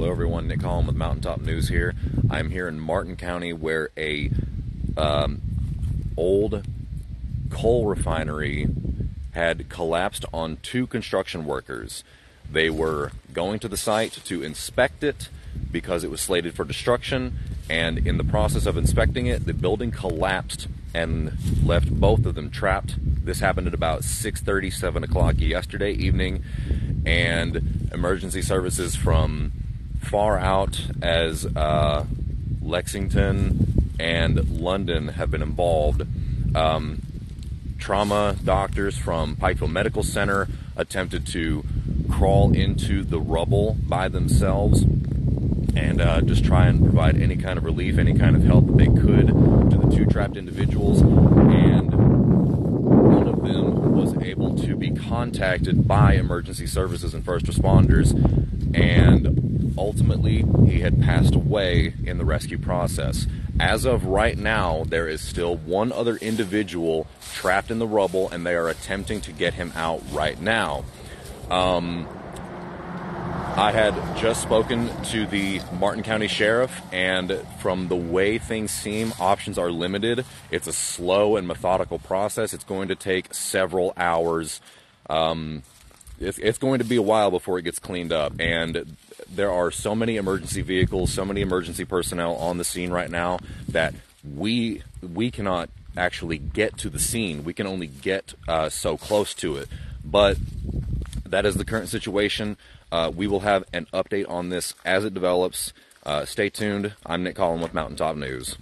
Hello, everyone. Nick Collum with Mountaintop News here. I'm here in Martin County, where a um, old coal refinery had collapsed on two construction workers. They were going to the site to inspect it because it was slated for destruction, and in the process of inspecting it, the building collapsed and left both of them trapped. This happened at about 6:30, 7 o'clock yesterday evening, and emergency services from far out as uh, Lexington and London have been involved. Um, trauma doctors from Pikeville Medical Center attempted to crawl into the rubble by themselves and uh, just try and provide any kind of relief, any kind of help that they could to the two trapped individuals. And one of them was able contacted by emergency services and first responders, and ultimately he had passed away in the rescue process. As of right now, there is still one other individual trapped in the rubble, and they are attempting to get him out right now. Um, I had just spoken to the Martin County Sheriff, and from the way things seem, options are limited. It's a slow and methodical process. It's going to take several hours. Um, it's, it's going to be a while before it gets cleaned up, and there are so many emergency vehicles, so many emergency personnel on the scene right now that we we cannot actually get to the scene. We can only get uh, so close to it, but that is the current situation. Uh, we will have an update on this as it develops. Uh, stay tuned. I'm Nick Collum with Mountaintop News.